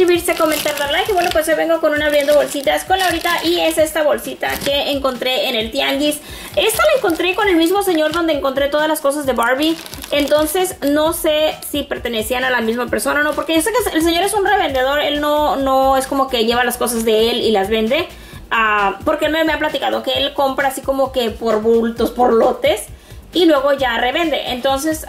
suscribirse, comentar, dar like. Y bueno, pues hoy vengo con una abriendo bolsitas con Laurita. Y es esta bolsita que encontré en el Tianguis. Esta la encontré con el mismo señor donde encontré todas las cosas de Barbie. Entonces no sé si pertenecían a la misma persona o no. Porque yo sé que el señor es un revendedor. Él no, no es como que lleva las cosas de él y las vende. Ah, porque él me, ha platicado que él compra así como que por bultos, por lotes. Y luego ya revende. Entonces...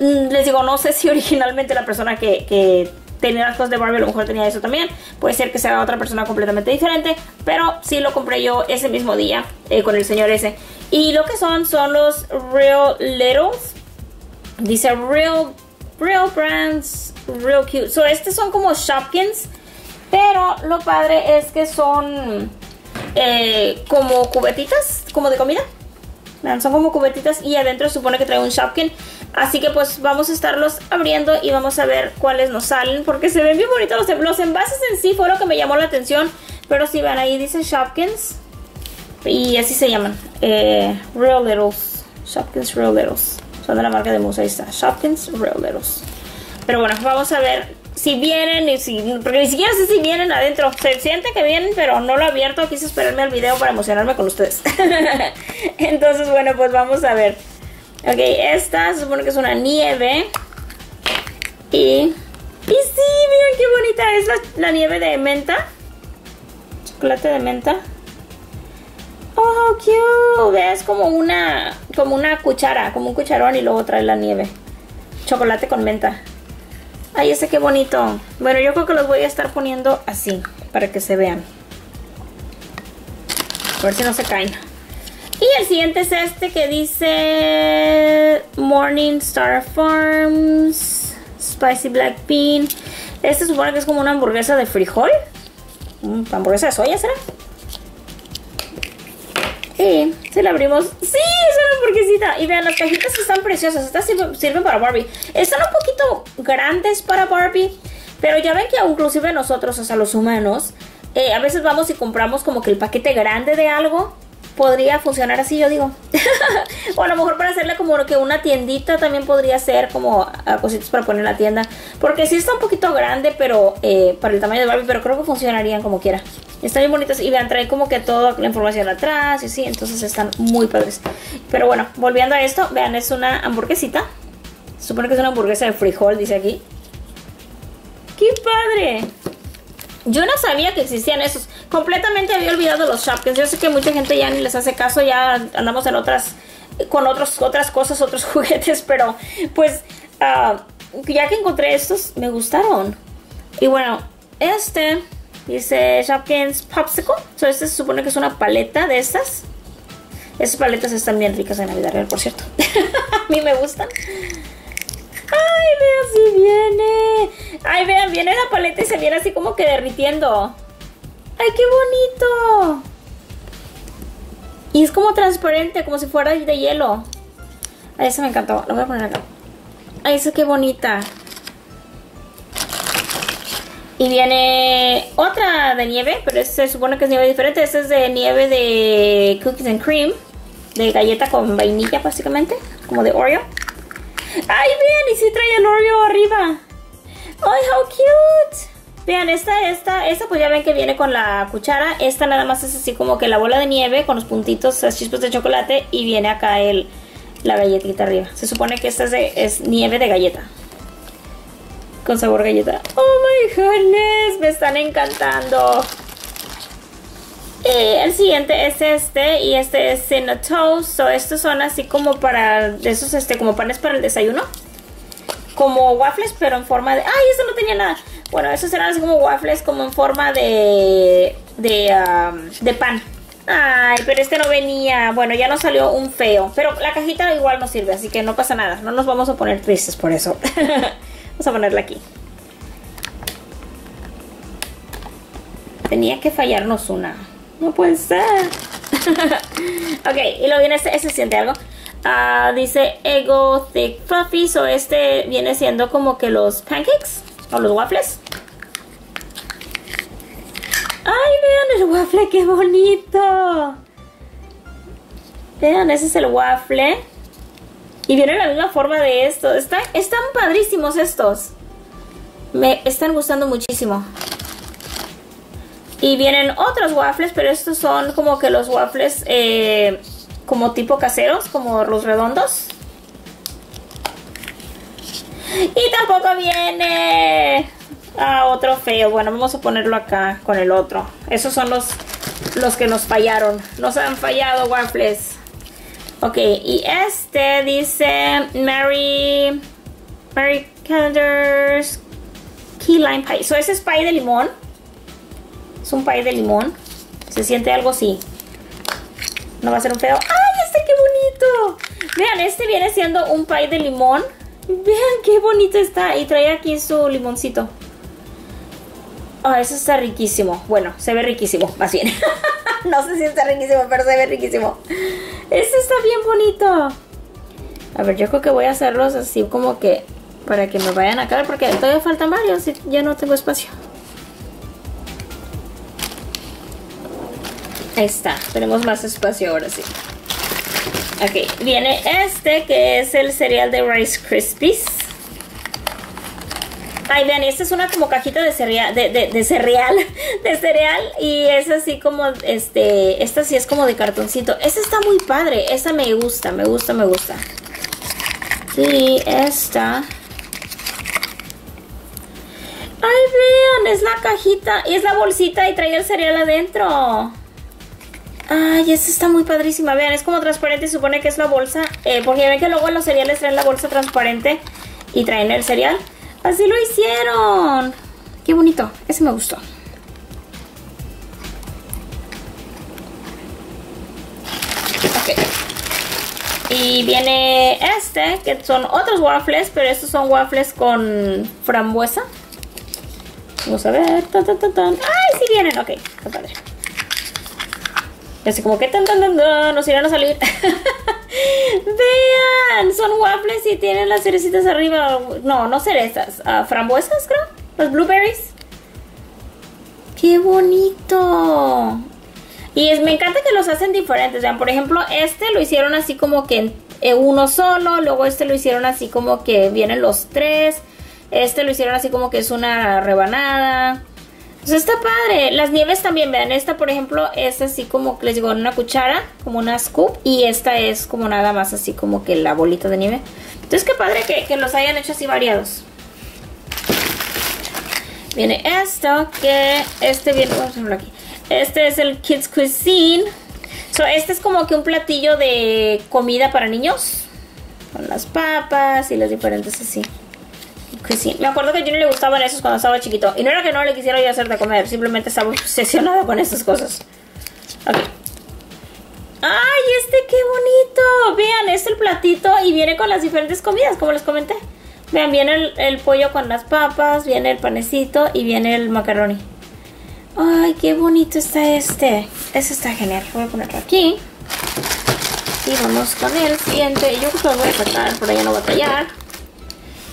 Mm, les digo, no sé si originalmente la persona que, tenía las cosas de Barbie a lo mejor tenía eso también. Puede ser que sea otra persona completamente diferente, pero sí lo compré yo ese mismo día eh, con el señor ese. Y lo que son son los Real Littles. Dice Real, Real Brands, Real Cute. So, estos son como Shopkins, pero lo padre es que son eh, como cubetitas, como de comida. Son como cubetitas y adentro supone que trae un Shopkin. Así que pues vamos a estarlos abriendo y vamos a ver cuáles nos salen. Porque se ven bien bonitos los, envases en sí, fue lo que me llamó la atención. Pero si van ahí dice Shopkins. Y así se llaman. Eh, Real Littles. Shopkins Real Littles. Son de la marca de Musa. Ahí está. Shopkins Real Littles. Pero bueno, vamos a ver si vienen y si... Porque ni siquiera sé si vienen adentro. Se siente que vienen, pero no lo he abierto. Quise esperarme al video para emocionarme con ustedes. Entonces, bueno, pues vamos a ver. Ok, esta se supone que es una nieve. Y... Y sí, miren qué bonita es la, nieve de menta. Chocolate de menta. Oh, cute. Ves como una, como una cuchara, como un cucharón y luego trae la nieve. Chocolate con menta. Ay, ese qué bonito. Bueno, yo creo que los voy a estar poniendo así, para que se vean. A ver si no se caen. Y el siguiente es este que dice Morning Star Farms Spicy Black Bean. Este supone que es como una hamburguesa de frijol. ¿Una hamburguesa de soya será? Sí, se la abrimos. ¡Sí! Es una hamburguesita. Y vean, las cajitas están preciosas. Estas sirven, para Barbie. Están un poquito grandes para Barbie. Pero ya ven que inclusive nosotros, o sea, los humanos, eh, a veces vamos y compramos como que el paquete grande de algo podría funcionar así, yo digo. o a lo mejor para hacerle como que una tiendita también podría ser como cositas para poner en la tienda. Porque sí está un poquito grande, pero eh, para el tamaño de Barbie, pero creo que funcionarían como quiera. Están bien bonitas y vean, traen como que toda la información atrás y así, entonces están muy padres. Pero bueno, volviendo a esto, vean, es una hamburguesita. Supone que es una hamburguesa de frijol, dice aquí. ¡Qué padre! Yo no sabía que existían esos. Completamente había olvidado los Shopkins. Yo sé que mucha gente ya ni les hace caso, ya andamos en otras, con otros, otras cosas, otros juguetes, pero pues ah, ya que encontré estos, me gustaron. Y bueno, este dice Shopkins Popsicle. So, este se supone que es una paleta de estas. Esas paletas están bien ricas en Navidad real, por cierto. A mí me gustan. ¡Ay, vean si viene! ¡Ay, vean! Viene la paleta y se viene así como que derritiendo. ¡Ay, qué bonito! Y es como transparente, como si fuera de hielo. Ay, esa me encantó. Lo voy a poner acá. Ay, esa qué bonita. Y viene otra de nieve, pero se supone que es nieve diferente. Esta es de nieve de cookies and cream. De galleta con vainilla, básicamente. Como de Oreo. ¡Ay, vean! Y si trae el Oreo arriba. ¡Ay, how cute! Vean, esta, esta, esta pues ya ven que viene con la cuchara. Esta nada más es así como que la bola de nieve con los puntitos, las chispas de chocolate. Y viene acá el, la galletita arriba. Se supone que esta es, nieve de galleta. Con sabor galleta. ¡Oh, my goodness! Me están encantando. Eh, el siguiente es este y este es Toast. So, estos son así como para esos este como panes para el desayuno. Como waffles, pero en forma de... ¡Ay, eso no tenía nada! Bueno, esos eran así como waffles como en forma de... De, um, de pan. Ay, pero este no venía. Bueno, ya nos salió un feo. Pero la cajita igual nos sirve, así que no pasa nada. No nos vamos a poner tristes por eso. vamos a ponerla aquí. Tenía que fallarnos una. No puede ser. ok, y luego viene este, este siente algo. Ah, dice Ego Thick Fluffy. O este viene siendo como que los pancakes o los waffles. ¡Ay, vean el waffle! ¡Qué bonito! Vean, ese es el waffle. Y viene la misma forma de esto. están padrísimos estos. Me están gustando muchísimo. Y vienen otros waffles, pero estos son como que los waffles eh, como tipo caseros, como los redondos. Y tampoco viene ah, otro feo. Bueno, vamos a ponerlo acá con el otro. Esos son los, los que nos fallaron. Nos han fallado waffles. Ok, y este dice Mary... Mary Calder's Key Lime Pie. So, ese es pie de limón. Es un pie de limón. Se siente algo así. No va a ser un feo. ¡Ay, este qué bonito! Vean, este viene siendo un pie de limón. Vean qué bonito está. Y trae aquí su limoncito. Ah, eso está riquísimo. Bueno, se ve riquísimo, más bien. no sé si está riquísimo, pero se ve riquísimo. Este está bien bonito. A ver, yo creo que voy a hacerlos así como que para que me vayan a caer porque todavía faltan varios y ya no tengo espacio. Ahí está, tenemos más espacio ahora sí. Ok, viene este que es el cereal de Rice Krispies. Ay, vean, esta es una como cajita de cereal, de, cereal, de cereal y es así como, este, esta sí es como de cartoncito. Esta está muy padre, esta me gusta, me gusta, me gusta. Sí, esta. Ay, vean, es la cajita y es la bolsita y trae el cereal adentro. Ay, esta está muy padrísima. Vean, es como transparente. Supone que es la bolsa. Eh, porque ven que luego los cereales traen la bolsa transparente y traen el cereal. Así lo hicieron. Qué bonito. Ese me gustó. Ok. Y viene este, que son otros waffles, pero estos son waffles con frambuesa. Vamos a ver. ¡Ay, sí vienen! Ok, está padre. Así como que tan tan tan, nos irán a salir. Vean, son waffles y tienen las cerecitas arriba. No, no cerezas, uh, frambuesas creo. Los blueberries. ¡Qué bonito! Y me encanta que los hacen diferentes. Vean, por ejemplo, este lo hicieron así como que eh, uno solo. Luego este lo hicieron así como que vienen los tres. Este lo hicieron así como que es una rebanada. Pues está padre. Las nieves también, vean, esta por ejemplo es así como les digo, en una cuchara, como una scoop. Y esta es como nada más así como que la bolita de nieve. Entonces qué padre que, los hayan hecho así variados. Viene esto, que este viene, vamos a ponerlo aquí. Este es el Kids Cuisine. So, este es como que un platillo de comida para niños. Con las papas y las diferentes así. Me acuerdo que a Junior le gustaban esos cuando estaba chiquito. Y no era que no le quisiera yo hacer de comer, simplemente estaba obsesionada con esas cosas. Ok. ¡Ay, este qué bonito! Vean, es el platito y viene con las diferentes comidas, como les comenté. Vean, viene el, pollo con las papas, viene el panecito y viene el macaroni. ¡Ay, qué bonito está este! Este está genial. Voy a ponerlo aquí. Y vamos con el siguiente. Yo creo que lo voy a sacar para ya no batallar.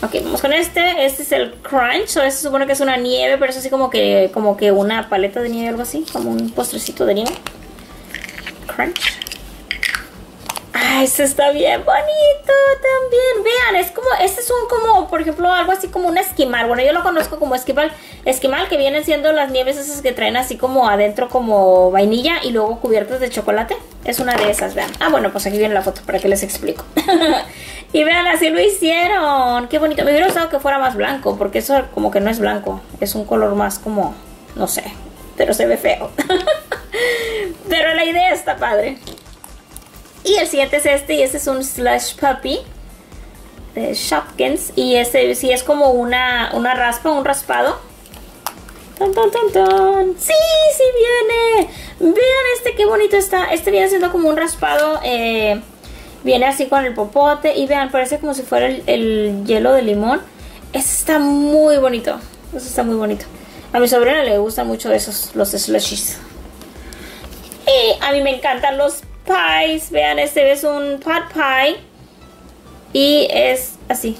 Ok, vamos con este. Este es el crunch. O este se supone que es una nieve, pero es así como que, como que una paleta de nieve, algo así. Como un postrecito de nieve. Crunch. Ah, este está bien bonito también. Vean, es como, este es un como, por ejemplo, algo así como un esquimal. Bueno, yo lo conozco como esquimal. Esquimal que vienen siendo las nieves esas que traen así como adentro como vainilla y luego cubiertas de chocolate. Es una de esas, vean. Ah, bueno, pues aquí viene la foto para que les explico. y vean, así lo hicieron. Qué bonito. Me hubiera gustado que fuera más blanco, porque eso como que no es blanco. Es un color más como, no sé, pero se ve feo. pero la idea está padre. Y el siguiente es este, y este es un Slush Puppy de Shopkins. Y este sí es como una, una raspa, un raspado. ¡Tan, tan! ¡Sí, sí viene! Vean este, qué bonito está. Este viene siendo como un raspado. Eh, viene así con el popote. Y vean, parece como si fuera el, hielo de limón. Este está muy bonito. Este está muy bonito. A mi sobrina le gustan mucho esos, los slushies. Y a mí me encantan los pies. Vean, este es un pot pie. Y es así.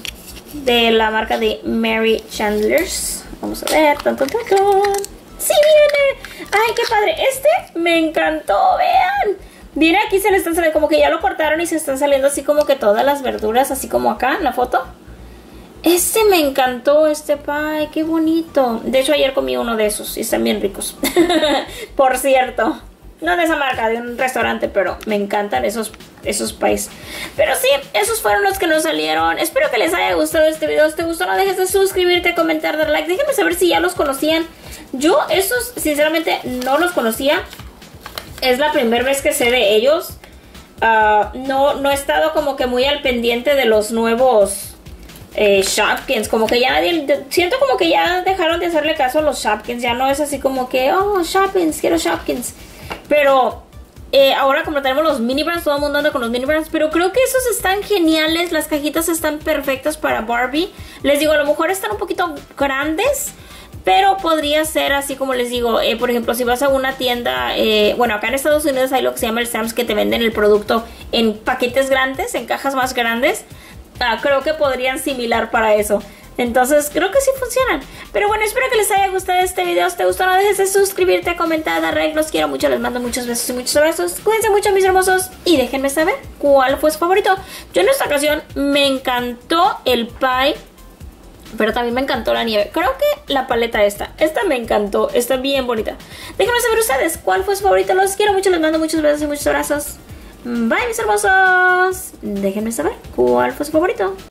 De la marca de Mary Chandler's. Vamos a ver. Tan, tan, tan, ¡Sí viene! ¡Ay, qué padre! Este me encantó, vean. Viene aquí, se le están saliendo, como que ya lo cortaron y se están saliendo así como que todas las verduras, así como acá en la foto. Este me encantó, este pie, qué bonito. De hecho, ayer comí uno de esos y están bien ricos. Por cierto. No de esa marca, de un restaurante, pero me encantan esos, esos pies. Pero sí, esos fueron los que nos salieron. Espero que les haya gustado este video. Si te gustó, no dejes de suscribirte, comentar, dar like. Déjenme saber si ya los conocían. Yo esos, sinceramente, no los conocía. Es la primera vez que sé de ellos. Ah, no, no he estado como que muy al pendiente de los nuevos eh, Shopkins. Como que ya nadie. Siento como que ya dejaron de hacerle caso a los Shopkins. Ya no es así como que, oh, Shopkins, quiero Shopkins. Pero eh, ahora como tenemos los mini brands, todo el mundo anda con los mini brands, pero creo que esos están geniales, las cajitas están perfectas para Barbie. Les digo, a lo mejor están un poquito grandes, pero podría ser así como les digo, eh, por ejemplo, si vas a una tienda, eh, bueno, acá en Estados Unidos hay lo que se llama el Sam's que te venden el producto en paquetes grandes, en cajas más grandes. Ah, creo que podrían similar para eso. Entonces creo que sí funcionan. Pero bueno, espero que les haya gustado este video. Si te gustó, no dejes de suscribirte, comentar, dar like. Los quiero mucho, les mando muchos besos y muchos abrazos. Cuídense mucho, mis hermosos. Y déjenme saber cuál fue su favorito. Yo en esta ocasión me encantó el pie pero también me encantó la nieve. Creo que la paleta esta. Esta me encantó. Está bien bonita. Déjenme saber ustedes cuál fue su favorito. Los quiero mucho. Les mando muchos besos y muchos abrazos. Bye, mis hermosos. Déjenme saber cuál fue su favorito.